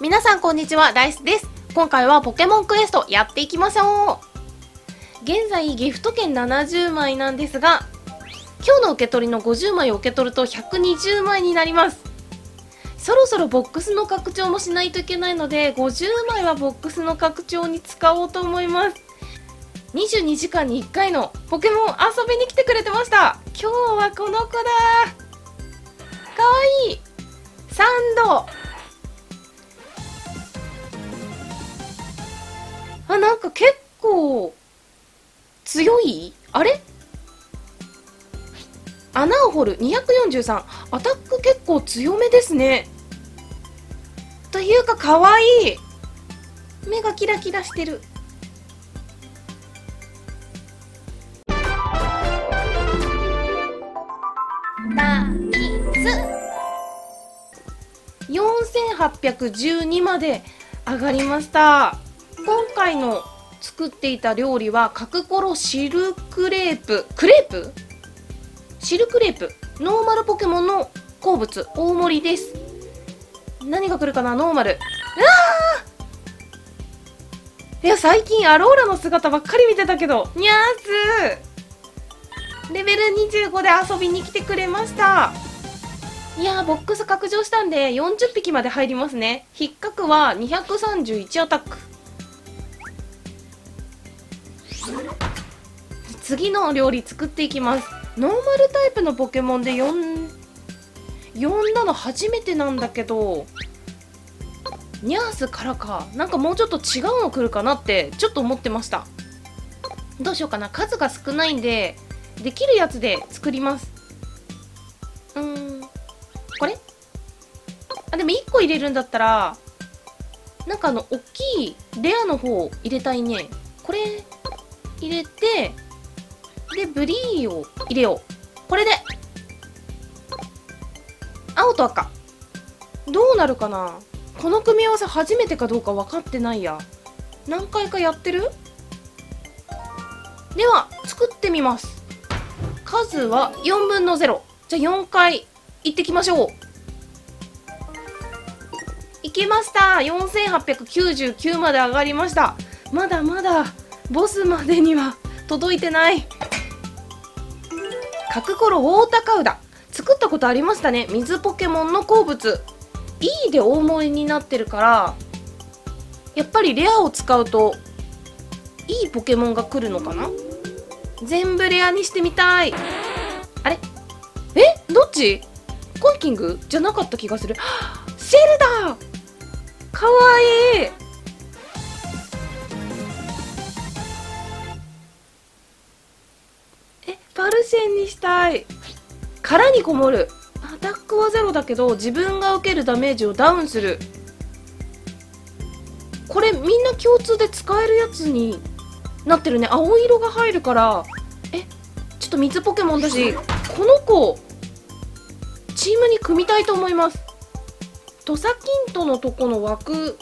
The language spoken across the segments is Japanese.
皆さんこんにちは、ライスです。今回はポケモンクエストやっていきましょう現在ギフト券70枚なんですが、今日の受け取りの50枚を受け取ると120枚になります。そろそろボックスの拡張もしないといけないので、50枚はボックスの拡張に使おうと思います。22時間に1回のポケモン遊びに来てくれてました今日はこの子だ43アタック結構強めですね。というかかわい。い目がキラキラしてる。ダイス。4812まで上がりました。今回の作っていた料理は角コロシルクレープクレープ。シルクレープ？ノーマルポケモンの好物大盛りです。何が来るかなノーマル。うわー！いや最近アローラの姿ばっかり見てたけどにゃーすレベル25で遊びに来てくれました。いやボックス拡張したんで40匹まで入りますね。引っかくは231アタック。次の料理作っていきます。ノーマルタイプのポケモンで呼ん呼んだの初めてなんだけどニャースからか。なんかもうちょっと違うの来るかなってちょっと思ってました。どうしようかな。数が少ないんでできるやつで作ります。うーん。これ？あでも1個入れるんだったらなんかあの大きいレアの方入れたいね。これ入れてでブリーを入れよう。これで。青と赤。どうなるかな？この組み合わせ初めてかどうか分かってないや。何回かやってる？では作ってみます。数は4分の0じゃあ4回行ってきましょう。いきました。4899まで上がりました。まだまだボスまでには届いてない。角コロ大高ウダ作ったことありましたね。水ポケモンの好物。E で大盛りになってるからやっぱりレアを使うといいポケモンが来るのかな？全部レアにしてみたい。あれ？え？どっち？コイキング？じゃなかった気がする。シェルだかわいい。たい。殻にこもる。アタックはゼロだけど自分が受けるダメージをダウンする。これみんな共通で使えるやつになってるね。青色が入るから。えちょっと水ポケモンだしこの子チームに組みたいと思います。土佐キントのとこの枠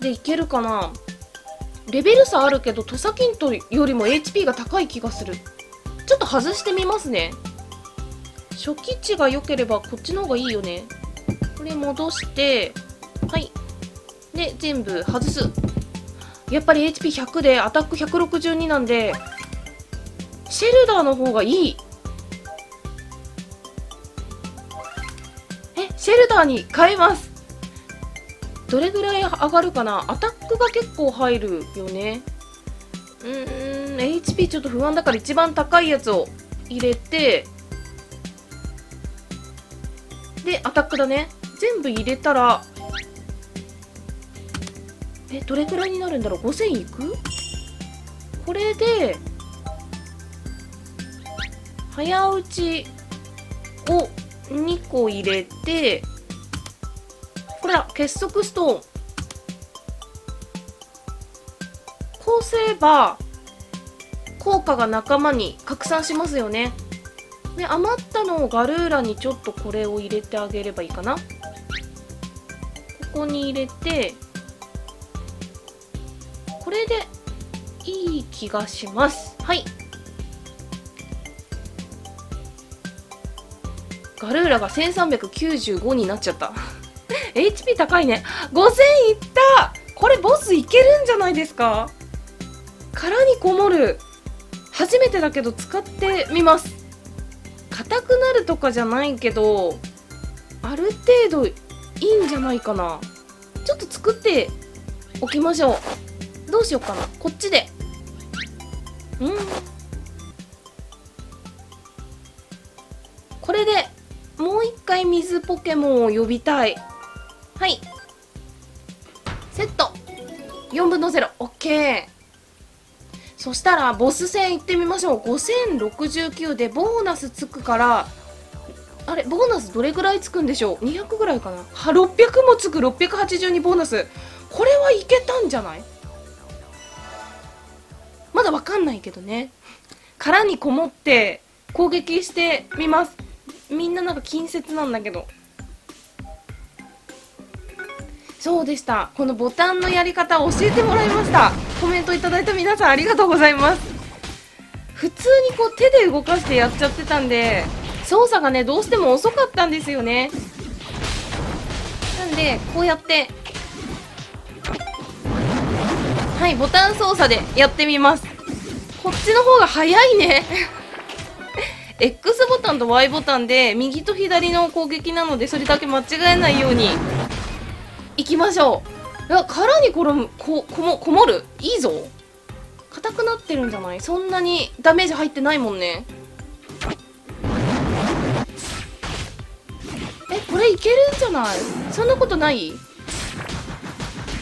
でいけるかな。レベル差あるけど土佐キントよりも HP が高い気がするちょっと外してみますね。初期値が良ければこっちの方がいいよね。これ戻してはい。で全部外す。やっぱり HP100 でアタック162なんでシェルダーの方がいい。えシェルダーに変えます。どれぐらい上がるかな？アタックが結構入るよね。うん。HP ちょっと不安だから一番高いやつを入れてでアタックだね。全部入れたらえどれくらいになるんだろう？5000いく？これで早打ちを2個入れてこれだ結束ストーン。こうすれば効果が仲間に拡散しますよね。で余ったのをガルーラにちょっとこれを入れてあげればいいかな。ここに入れてこれでいい気がします。はい。ガルーラが1395になっちゃった。HP 高いね。5000いった。これボスいけるんじゃないですか？殻にこもる。初めてだけど使ってみます。硬くなるとかじゃないけどある程度いいんじゃないかな。ちょっと作っておきましょう。どうしようかな。こっちで。うん。これでもう一回水ポケモンを呼びたい。はい。セット。4分の 0OK そしたらボス戦行ってみましょう。5069でボーナスつくからあれボーナスどれぐらいつくんでしょう？200ぐらいかな？は600もつく。682ボーナス。これはいけたんじゃない？まだわかんないけどね。殻にこもって攻撃してみます。みんななんか近接なんだけど。そうでした。このボタンのやり方を教えてもらいました。コメントいただいた皆さんありがとうございます。普通にこう手で動かしてやっちゃってたんで操作がねどうしても遅かったんですよね。なんでこうやってはいボタン操作でやってみます。こっちの方が早いね。X ボタンと Y ボタンで右と左の攻撃なのでそれだけ間違えないように。行きましょう。いや殻にこむここもこもる？いいぞ。硬くなってるんじゃない？そんなにダメージ入ってないもんね。えこれいけるんじゃない？そんなことない？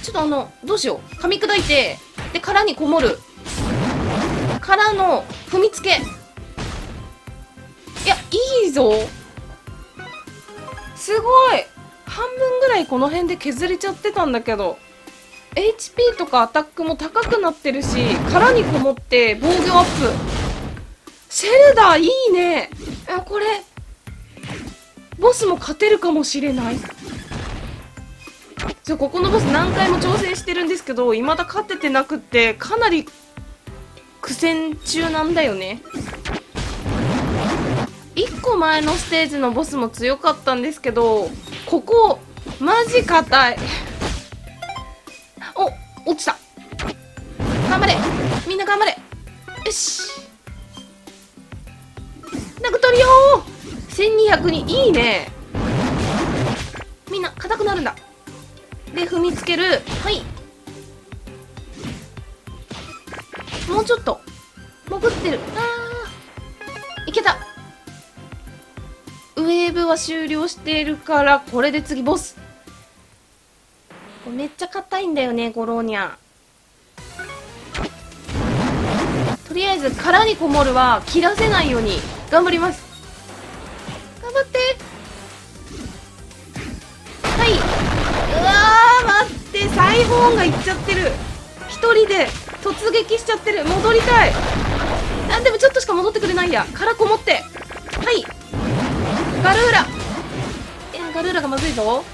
ちょっとあのどうしよう。噛み砕いてで殻にこもる。殻の踏みつけ。いやいいぞ。すごい。半分ぐらいこの辺で削れちゃってたんだけど HP とかアタックも高くなってるし殻にこもって防御アップ。シェルダーいいね。あこれボスも勝てるかもしれない。じゃここのボス何回も挑戦してるんですけど未だ勝ててなくってかなり苦戦中なんだよね。1個前のステージのボスも強かったんですけどここマジ硬い。お落ちた。頑張れ。みんな頑張れ。よし。殴っとるよ1200にいいね。みんな硬くなるんだ。で踏みつける。はい。もうちょっと。潜ってる。あー。ウェーブは終了しているからこれで次ボス。めっちゃ硬いんだよねゴローニャ。とりあえず殻にこもるは切らせないように。頑張ります。頑張って。はい。うわ待って。サイボーンがいっちゃってる。一人で突撃しちゃってる。戻りたい。あでもちょっとしか戻ってくれないや。殻こもって。はい。ガルーラ。いやガルーラがまずいぞ。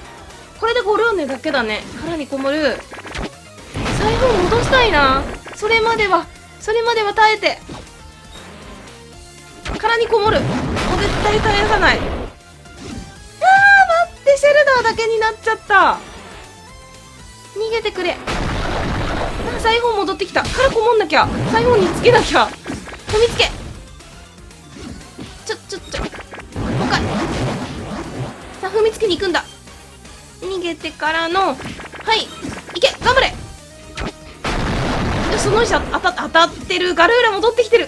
これでゴルーネだけだね。殻にこもる。財布を戻したいな。それまではそれまでは耐えて。殻にこもる。もう絶対耐えさない。あー待って。シェルダーだけになっちゃった。逃げてくれ。あサイフォン戻ってきた。殻こもんなきゃ。サイフォンにつけなきゃ。踏みつけ。ちょちょちょ。踏みつけに行くんだ。逃げてからの。はいいけ頑張れ。その石当た当たってる。ガルーラ戻ってきてる。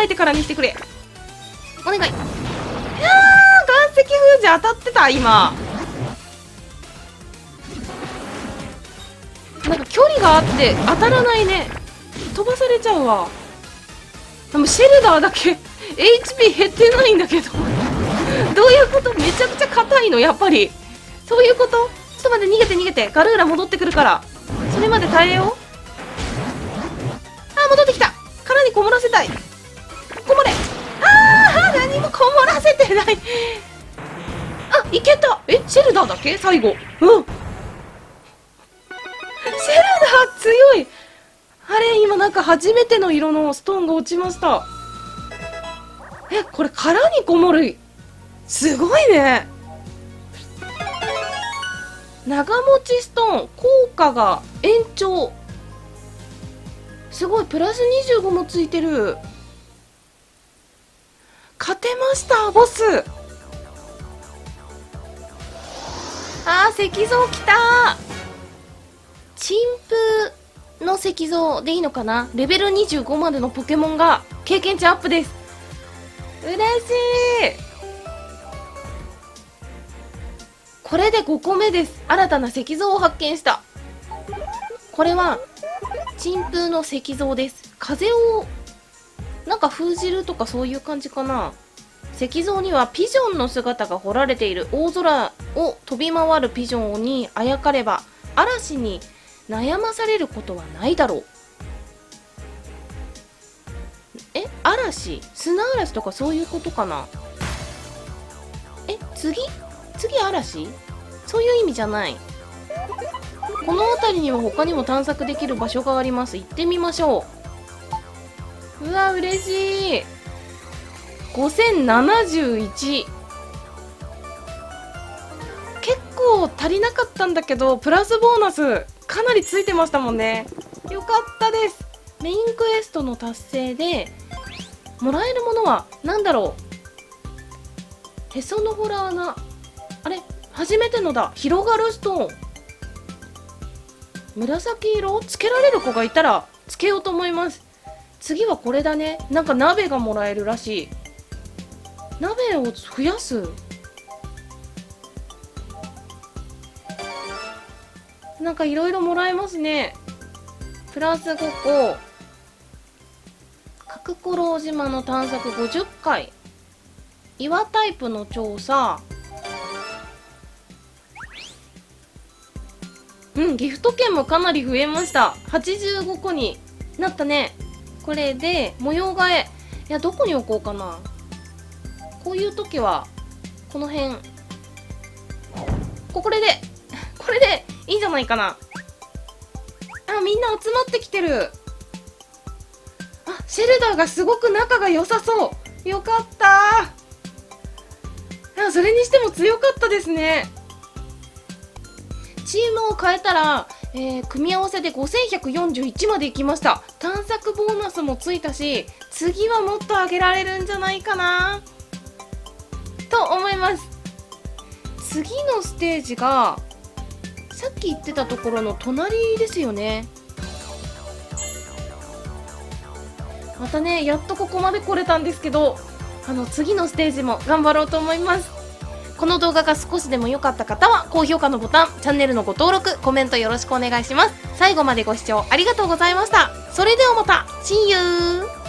ぐらいてからにしてくれ。お願い。いやー岩石封じ当たってた今。なんか距離があって当たらないね。飛ばされちゃうわ。でもシェルダーだけ HP 減ってないんだけど。どういうこと？めちゃくちゃ硬いのやっぱり。そういうこと？ちょっと待って逃げて逃げて。ガルーラ戻ってくるから。それまで耐えよう。あ戻ってきた。殻にここもらせたいない。あいけた。えシェルダーだけ？最後。うん。シェルダー強い。あれ今なんか初めての色のストーンが落ちました。えこれ殻にこもる。すごいね。長持ちストーン効果が延長。すごいプラス25もついてる。勝てましたボス。あー石像きた。陳風の石像でいいのかな？レベル25までのポケモンが経験値アップです。嬉しい。これで5個目です。新たな石像を発見した。これは陳風の石像です。風をなんか封じるとかそういう感じかな。石像にはピジョンの姿が彫られている大空を飛び回るピジョンにあやかれば嵐に悩まされることはないだろう。え？嵐？砂嵐？とかそういうことかな？え？次？次嵐？そういう意味じゃない。この辺りには他にも探索できる場所があります。行ってみましょう。うわ嬉しい。5071結構足りなかったんだけどプラスボーナスかなりついてましたもんね。よかったです。メインクエストの達成でもらえるものは何だろう。へそのほら穴あれ初めてのだ。広がるストーン。紫色？つけられる子がいたらつけようと思います。次はこれだね。なんか鍋がもらえるらしい。鍋を増やす？なんかいろいろもらえますね。プラス5個角九郎島の探索50回。岩タイプの調査。うんギフト券もかなり増えました。85個になったね。これで模様替え。いやどこに置こうかな。こういう時はこの辺。これで。これでいいんじゃないかな。あみんな集まってきてる。あシェルダーがすごく仲が良さそう。よかった。あそれにしても強かったですね。チームを変えたら、えー、組み合わせで5141までいきました。探索ボーナスもついたし次はもっと上げられるんじゃないかな。と思います。次のステージがさっき言ってたところの隣ですよね。またねやっとここまで来れたんですけどあの次のステージも頑張ろうと思います。この動画が少しでも良かった方は高評価のボタンチャンネルのご登録コメントよろしくお願いします。最後までご視聴ありがとうございました。それではまた。See you!